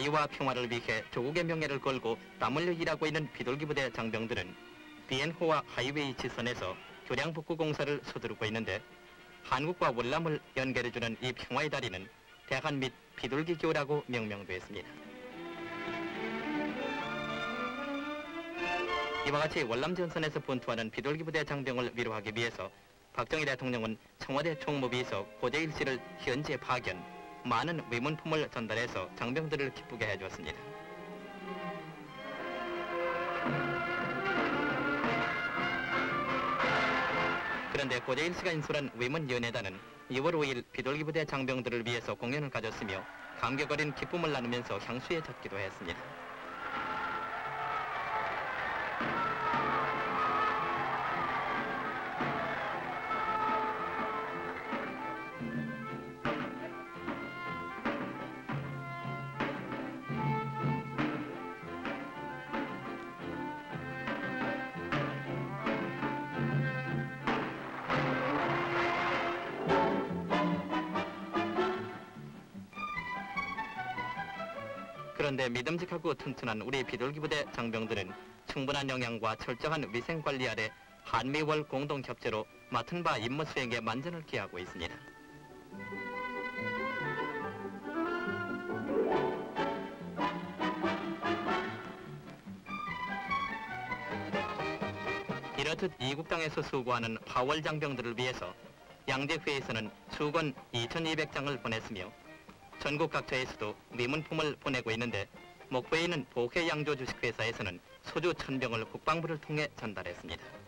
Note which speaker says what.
Speaker 1: 자유와 평화를 위해 조국의 명예를 걸고 땀 흘려 일하고 있는 비둘기 부대 장병들은 비엔호와 하이웨이 지선에서 교량 복구 공사를 서두르고 있는데 한국과 월남을 연결해주는 이 평화의 다리는 대한 및 비둘기 교라고 명명되었습니다. 이와 같이 월남 전선에서 분투하는 비둘기 부대 장병을 위로하기 위해서 박정희 대통령은 청와대 총무비서 고재일 씨를 현지에 파견, 많은 위문품을 전달해서 장병들을 기쁘게 해주었습니다. 그런데 고재일 씨가 인솔한 위문연회단은 2월 5일 비둘기 부대 장병들을 위해서 공연을 가졌으며 감격 어린 기쁨을 나누면서 향수에 젖기도 했습니다. 그런데 믿음직하고 튼튼한 우리 비둘기 부대 장병들은 충분한 영양과 철저한 위생 관리 아래 한미월 공동 협조로 맡은 바 임무 수행에 만전을 기하고 있습니다. 이렇듯 이국 땅에서 수고하는 화월 장병들을 위해서 양재회에서는 수건 2,200장을 보냈으며 전국 각처에서도 위문품을 보내고 있는데 목포에 있는 보회 양조 주식회사에서는 소주 천병을 국방부를 통해 전달했습니다.